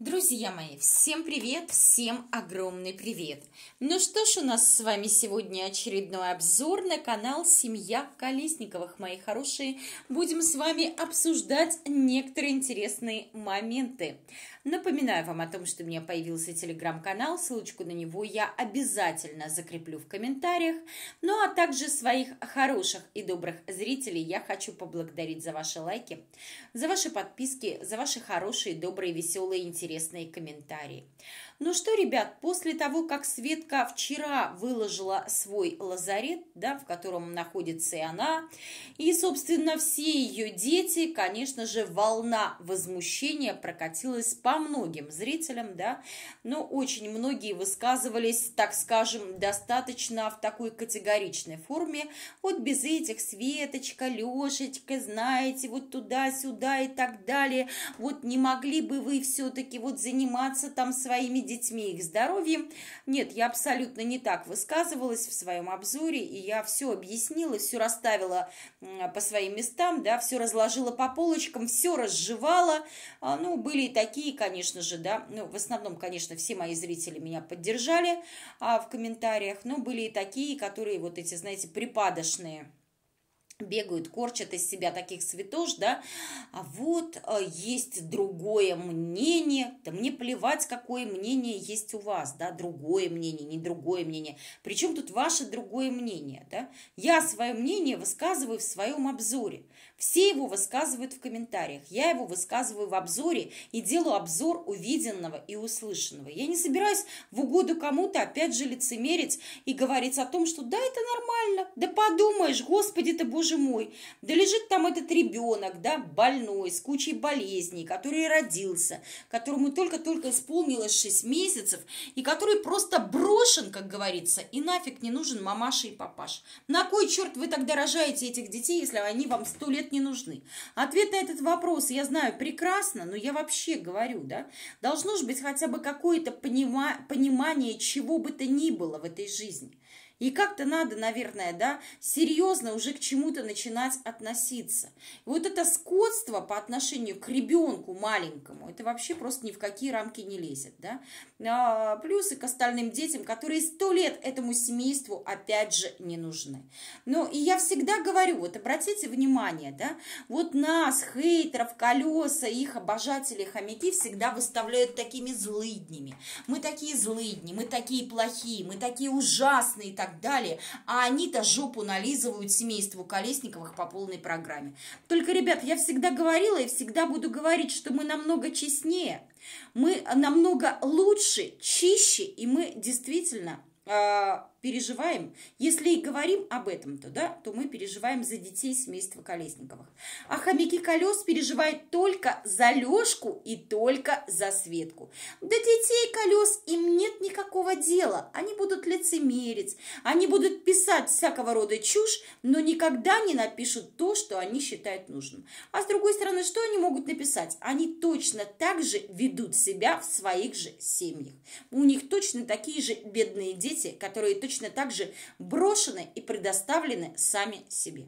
Друзья мои, всем привет, всем огромный привет! Ну что ж, у нас с вами сегодня очередной обзор на канал «Семья Колесниковых», мои хорошие. Будем с вами обсуждать некоторые интересные моменты. Напоминаю вам о том, что у меня появился телеграм-канал, ссылочку на него я обязательно закреплю в комментариях. Ну а также своих хороших и добрых зрителей я хочу поблагодарить за ваши лайки, за ваши подписки, за ваши хорошие, добрые, веселые, интересные комментарии. Ну что, ребят, после того, как Светка вчера выложила свой лазарет, да, в котором находится и она, и, собственно, все ее дети, конечно же, волна возмущения прокатилась по многим зрителям, да, но очень многие высказывались, так скажем, достаточно в такой категоричной форме, вот без этих Светочка, Лешечка, знаете, вот туда-сюда и так далее, вот не могли бы вы все-таки вот заниматься там своими детьми, их здоровьем. Нет, я абсолютно не так высказывалась в своем обзоре, и я все объяснила, все расставила по своим местам, да, все разложила по полочкам, все разжевала. А, ну, были и такие, конечно же, да, ну, в основном, конечно, все мои зрители меня поддержали а, в комментариях, но были и такие, которые вот эти, знаете, припадочные бегают, корчат из себя таких святош, да, а вот э, есть другое мнение, да мне плевать, какое мнение есть у вас, да, другое мнение, не другое мнение, причем тут ваше другое мнение, да, я свое мнение высказываю в своем обзоре, все его высказывают в комментариях, я его высказываю в обзоре и делаю обзор увиденного и услышанного, я не собираюсь в угоду кому-то опять же лицемерить и говорить о том, что да, это нормально, да подумаешь, господи ты, боже боже мой, да лежит там этот ребенок, да, больной, с кучей болезней, который родился, которому только-только исполнилось 6 месяцев, и который просто брошен, как говорится, и нафиг не нужен мамаша и папаш. На кой черт вы тогда рожаете этих детей, если они вам сто лет не нужны? Ответ на этот вопрос я знаю прекрасно, но я вообще говорю, да, должно же быть хотя бы какое-то понимание чего бы то ни было в этой жизни. И как-то надо, наверное, да, серьезно уже к чему-то начинать относиться. И вот это скотство по отношению к ребенку маленькому, это вообще просто ни в какие рамки не лезет, да. А, плюсы к остальным детям, которые сто лет этому семейству опять же не нужны. Ну, и я всегда говорю, вот обратите внимание, да, вот нас, хейтеров, колеса, их обожатели, хомяки всегда выставляют такими злыднями. Мы такие злыдни, мы такие плохие, мы такие ужасные и так так далее, а они-то жопу нализывают семейству Колесниковых по полной программе. Только, ребят, я всегда говорила и всегда буду говорить, что мы намного честнее, мы намного лучше, чище, и мы действительно э, переживаем, если и говорим об этом, то, да, то мы переживаем за детей семейства Колесниковых. А хомяки колес переживают только за Лешку и только за Светку. Да детей колес им нет никакого дела. Они будут лицемерить, они будут писать всякого рода чушь, но никогда не напишут то, что они считают нужным. А с другой стороны, что они могут написать? Они точно так же ведут себя в своих же семьях. У них точно такие же бедные дети, которые точно точно так же брошены и предоставлены сами себе.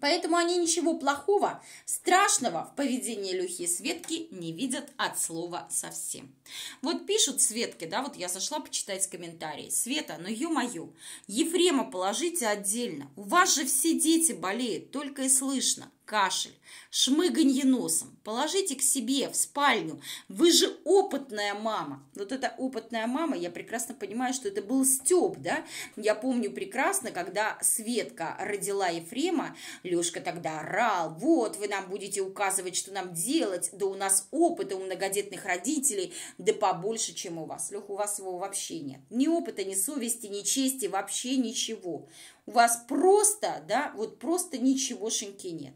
Поэтому они ничего плохого, страшного в поведении Люхи и Светки не видят от слова совсем. Вот пишут Светке, да, вот я зашла почитать комментарии. Света, ну ё-моё, Ефрема положите отдельно. У вас же все дети болеют, только и слышно кашель, шмыганье носом. Положите к себе в спальню. Вы же опытная мама. Вот эта опытная мама, я прекрасно понимаю, что это был Степ, да? Я помню прекрасно, когда Светка родила Ефрема, Лешка тогда орал, вот, вы нам будете указывать, что нам делать, да у нас опыта у многодетных родителей, да побольше, чем у вас. Леха, у вас его вообще нет. Ни опыта, ни совести, ни чести, вообще ничего. У вас просто, да, вот просто ничегошеньки нет.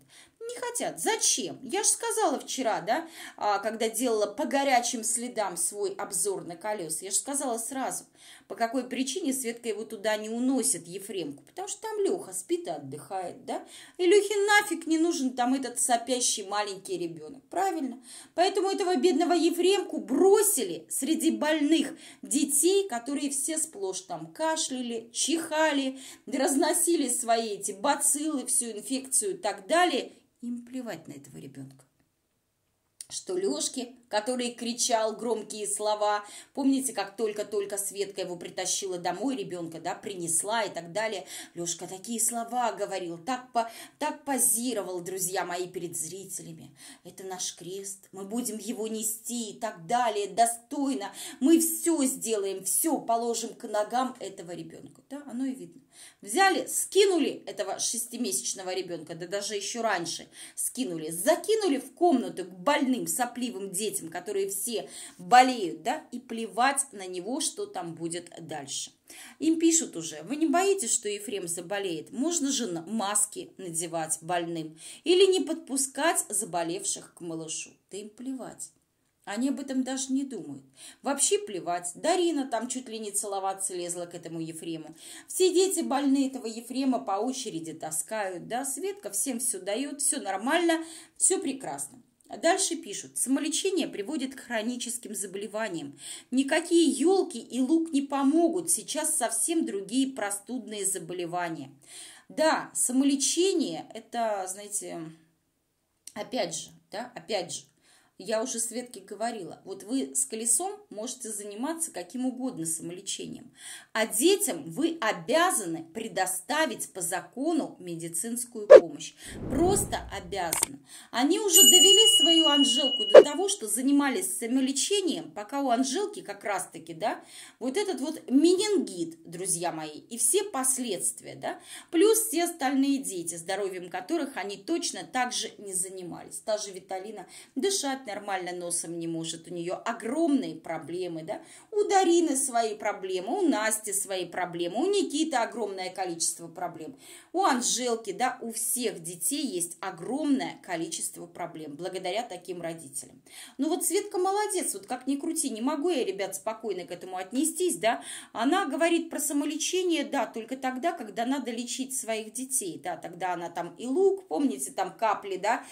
Не хотят. Зачем? Я же сказала вчера, да, а, когда делала по горячим следам свой обзор на колеса, я же сказала сразу, по какой причине Светка его туда не уносит, Ефремку. Потому что там Леха спит и отдыхает, да. И Лехе нафиг не нужен там этот сопящий маленький ребенок. Правильно? Поэтому этого бедного Ефремку бросили среди больных детей, которые все сплошь там кашляли, чихали, разносили свои эти бациллы, всю инфекцию и так далее – им плевать на этого ребенка. Что Лешке который кричал громкие слова. Помните, как только-только Светка его притащила домой, ребенка, да, принесла и так далее. Лешка такие слова говорил, так, по, так позировал, друзья мои, перед зрителями. Это наш крест, мы будем его нести и так далее, достойно. Мы все сделаем, все положим к ногам этого ребенка. Да, оно и видно. Взяли, скинули этого шестимесячного ребенка, да даже еще раньше скинули, закинули в комнату к больным, сопливым детям, которые все болеют, да, и плевать на него, что там будет дальше. Им пишут уже, вы не боитесь, что Ефрем заболеет? Можно же маски надевать больным или не подпускать заболевших к малышу? Да им плевать. Они об этом даже не думают. Вообще плевать. Дарина там чуть ли не целоваться лезла к этому Ефрему. Все дети больные этого Ефрема по очереди таскают. Да, Светка всем все дает, все нормально, все прекрасно. А дальше пишут, самолечение приводит к хроническим заболеваниям. Никакие елки и лук не помогут. Сейчас совсем другие простудные заболевания. Да, самолечение – это, знаете, опять же, да, опять же, я уже Светке говорила, вот вы с колесом можете заниматься каким угодно самолечением, а детям вы обязаны предоставить по закону медицинскую помощь. Просто обязаны. Они уже довели свою Анжелку до того, что занимались самолечением, пока у Анжелки как раз-таки, да, вот этот вот менингит, друзья мои, и все последствия, да, плюс все остальные дети, здоровьем которых они точно так же не занимались. Та же Виталина дышать нормально носом не может, у нее огромные проблемы, да, у Дарины свои проблемы, у Насти свои проблемы, у Никиты огромное количество проблем, у Анжелки, да, у всех детей есть огромное количество проблем, благодаря таким родителям. Ну вот Светка молодец, вот как ни крути, не могу я, ребят, спокойно к этому отнестись, да, она говорит про самолечение, да, только тогда, когда надо лечить своих детей, да, тогда она там и лук, помните, там капли, да,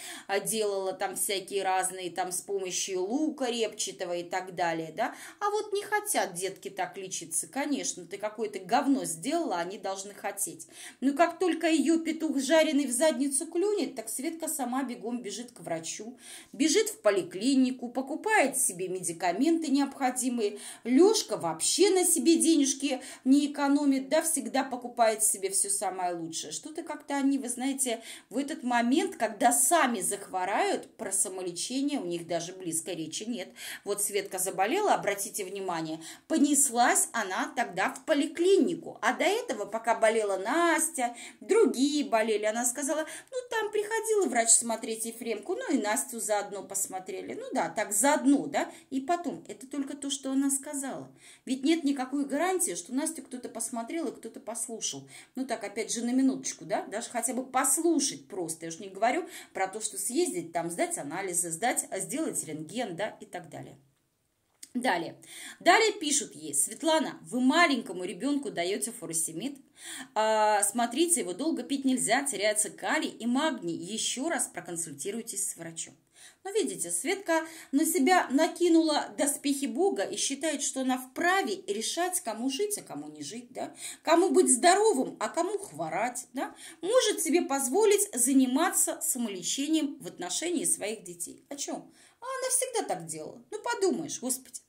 делала там всякие разные, там с помощью лука репчатого и так далее, да, а вот не хотят детки так лечиться, конечно, ты какое-то говно сделала, они должны хотеть. Ну, как только ее петух жареный в задницу клюнет, так Светка сама бегом бежит к врачу, бежит в поликлинику, покупает себе медикаменты необходимые. Лешка вообще на себе денежки не экономит, да, всегда покупает себе все самое лучшее. Что-то как-то они, вы знаете, в этот момент, когда сами захворают, про самолечение у них даже близко речи нет. Вот Светка заболела, обратите внимание, понеслась она тогда в поликлинику. А до этого, пока болела Настя, другие болели, она сказала, ну там приходила врач смотреть Ефремку, ну и Настю заодно посмотрели. Ну да, так заодно, да. И потом, это только то, что она сказала. Ведь нет никакой гарантии, что Настю кто-то посмотрел и кто-то послушал. Ну так, опять же, на минуточку, да, даже хотя бы послушать просто. Я уж не говорю про то, что съездить, там, сдать анализы, сдать, сделать рентген, да, и так далее. Далее. Далее пишут ей, Светлана, вы маленькому ребенку даете фуросемид. А, смотрите, его долго пить нельзя, теряется калий и магний. Еще раз проконсультируйтесь с врачом. Но видите, Светка на себя накинула доспехи Бога и считает, что она вправе решать, кому жить, а кому не жить, да? Кому быть здоровым, а кому хворать, да? Может себе позволить заниматься самолечением в отношении своих детей. О чем? А она всегда так делала. Ну, подумаешь, господи.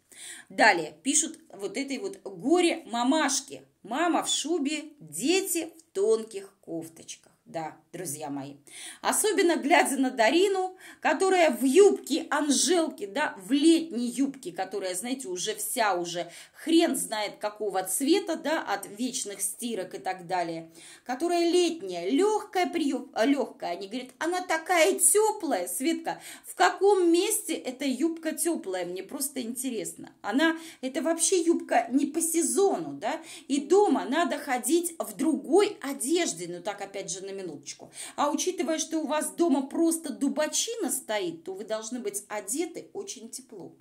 Далее пишут вот этой вот горе-мамашки. Мама в шубе, дети в тонких кофточках. Да, друзья мои. Особенно глядя на Дарину, которая в юбке Анжелки, да, в летней юбке, которая, знаете, уже вся уже хрен знает какого цвета, да, от вечных стирок и так далее, которая летняя, легкая прием, легкая. Они говорят, она такая теплая, Светка, в каком месте эта юбка теплая? Мне просто интересно. Она, это вообще юбка не по сезону, да, и дома надо ходить в другой одежде, ну так опять же на минуточку. А учитывая, что у вас дома просто дубачина стоит, то вы должны быть одеты очень тепло.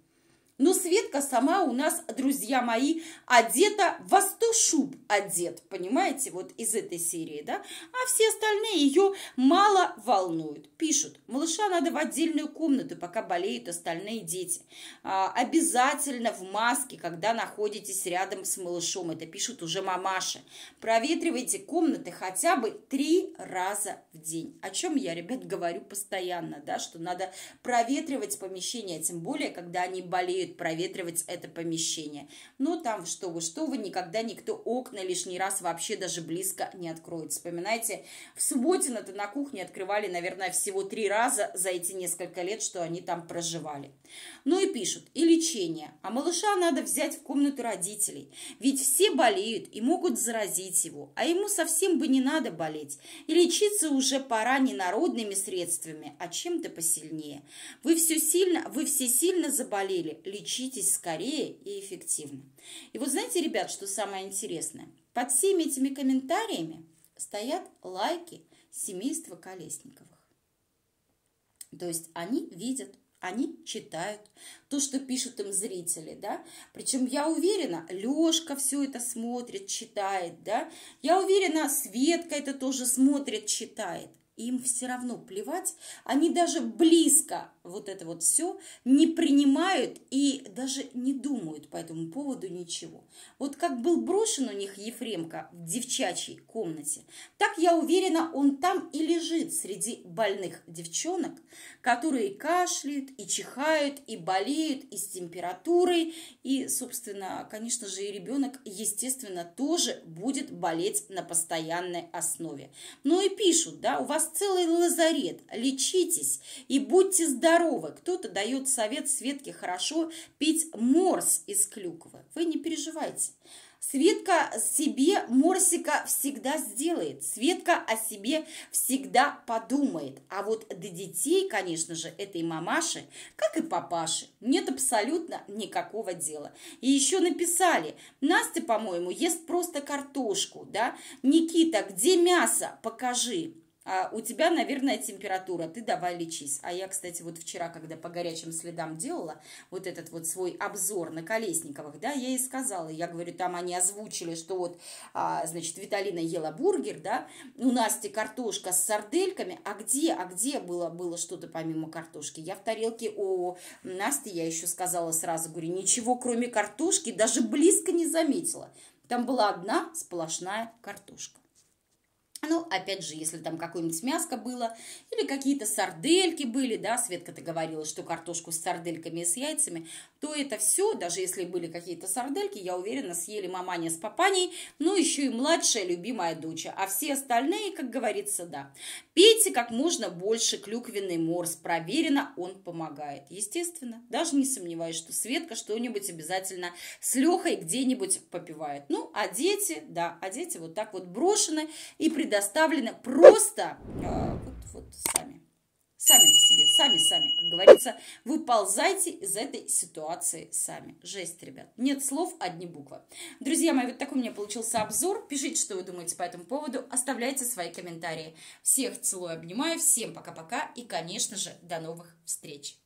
Но Светка сама у нас, друзья мои, одета во сто шуб одет, понимаете, вот из этой серии, да? А все остальные ее мало волнуют. Пишут, малыша надо в отдельную комнату, пока болеют остальные дети. А, обязательно в маске, когда находитесь рядом с малышом. Это пишут уже мамаши. Проветривайте комнаты хотя бы три раза в день. О чем я, ребят, говорю постоянно, да, что надо проветривать помещение, тем более, когда они болеют, проветривать это помещение. Но там, что вы, что вы, никогда никто окна лишний раз вообще даже близко не откроет. Вспоминайте, в субботино-то на кухне открывали, наверное, всего три раза за эти несколько лет, что они там проживали. Ну и пишут, и лечение. А малыша надо взять в комнату родителей. Ведь все болеют и могут заразить его. А ему совсем бы не надо болеть. И лечиться уже пора не народными средствами, а чем-то посильнее. Вы все сильно, вы все сильно заболели. Лечитесь скорее и эффективно. И вот знаете, ребят, что самое интересное? Под всеми этими комментариями стоят лайки семейства Колесниковых. То есть они видят, они читают то, что пишут им зрители, да. Причем я уверена, Лешка все это смотрит, читает, да. Я уверена, Светка это тоже смотрит, читает им все равно плевать, они даже близко вот это вот все не принимают и даже не думают по этому поводу ничего. Вот как был брошен у них Ефремка в девчачьей комнате, так я уверена, он там и лежит среди больных девчонок, которые кашляют и чихают, и болеют, и с температурой, и, собственно, конечно же, и ребенок, естественно, тоже будет болеть на постоянной основе. Ну и пишут, да, у вас целый лазарет, лечитесь и будьте здоровы. Кто-то дает совет Светке хорошо пить морс из клюквы. Вы не переживайте. Светка себе Морсика всегда сделает. Светка о себе всегда подумает. А вот до детей, конечно же, этой мамаши, как и папаши, нет абсолютно никакого дела. И еще написали, Настя, по-моему, ест просто картошку, да? Никита, где мясо? Покажи у тебя, наверное, температура, ты давай лечись. А я, кстати, вот вчера, когда по горячим следам делала вот этот вот свой обзор на Колесниковых, да, я ей сказала, я говорю, там они озвучили, что вот, а, значит, Виталина ела бургер, да, у Насти картошка с сардельками, а где, а где было, было что-то помимо картошки? Я в тарелке у Насти, я еще сказала сразу, говорю, ничего кроме картошки даже близко не заметила. Там была одна сплошная картошка. Ну, опять же, если там какое-нибудь мяско было, или какие-то сардельки были, да, Светка-то говорила, что картошку с сардельками и с яйцами, то это все, даже если были какие-то сардельки, я уверена, съели маманя с папаней, ну, еще и младшая любимая доча, а все остальные, как говорится, да. Пейте как можно больше клюквенный морс, проверено, он помогает. Естественно, даже не сомневаюсь, что Светка что-нибудь обязательно с Лехой где-нибудь попивает. Ну, а дети, да, а дети вот так вот брошены и предоставлены предоставлены просто э, вот, вот сами. Сами по себе, сами-сами, как говорится, выползайте из этой ситуации сами. Жесть, ребят. Нет слов, одни буквы. Друзья мои, вот такой у меня получился обзор. Пишите, что вы думаете по этому поводу. Оставляйте свои комментарии. Всех целую, обнимаю. Всем пока-пока. И, конечно же, до новых встреч.